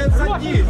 Нет, садись.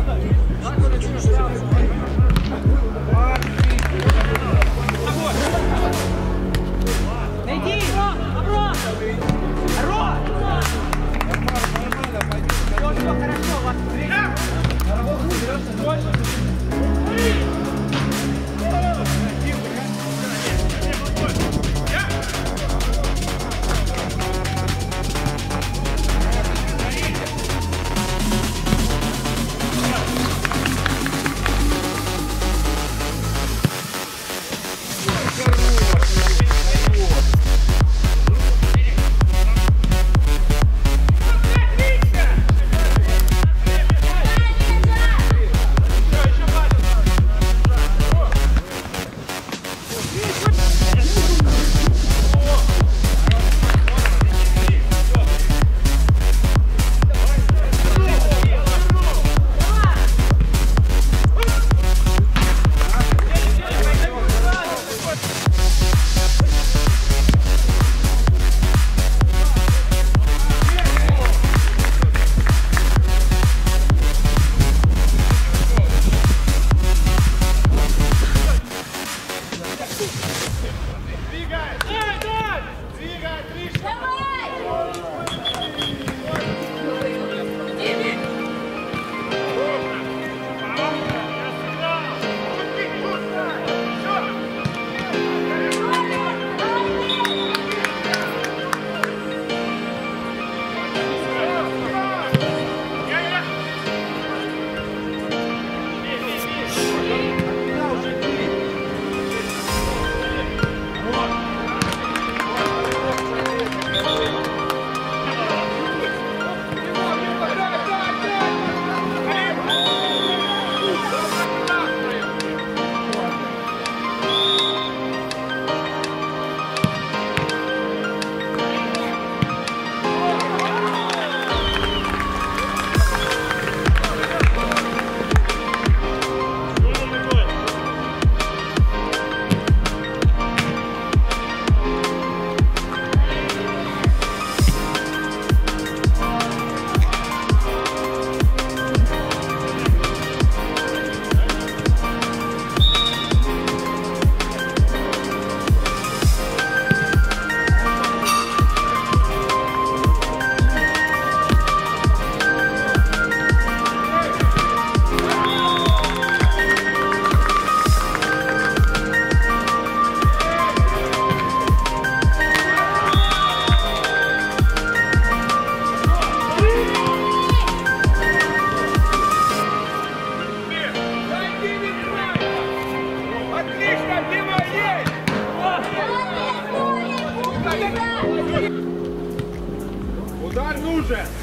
Удар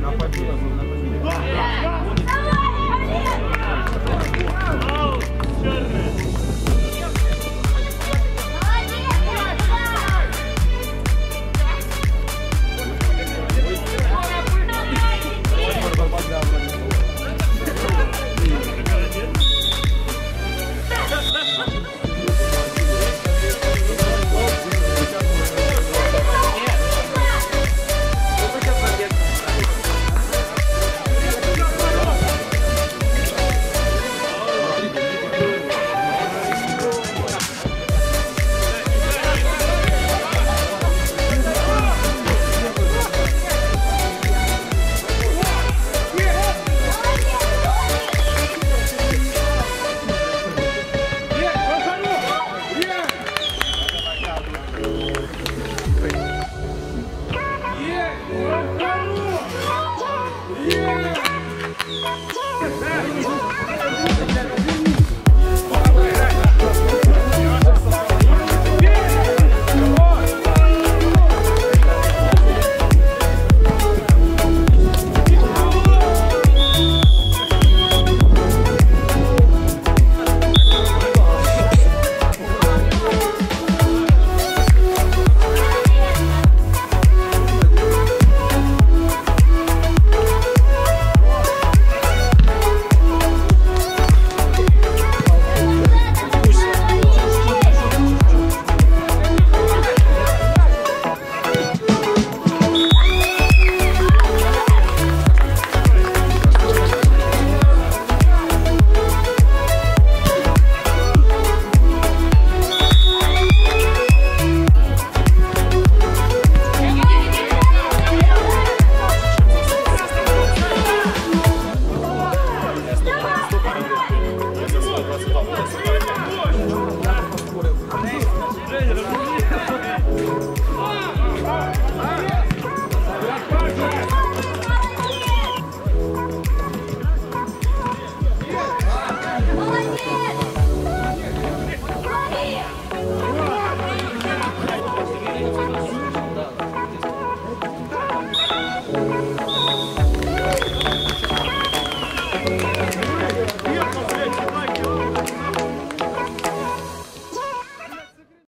На победу.